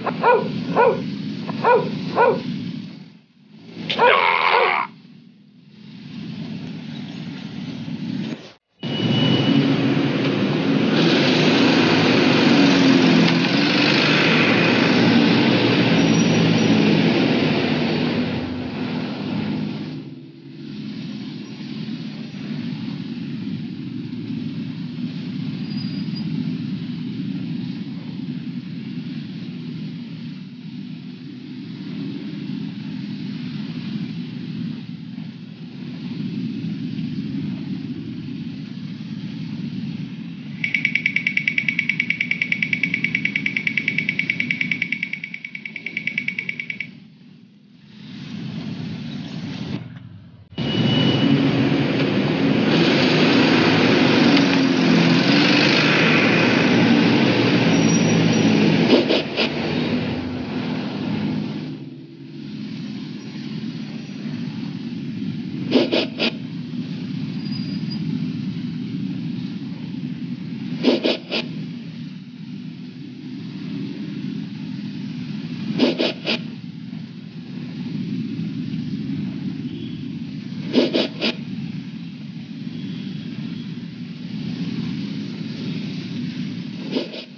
Henry 10 4, approach line 047.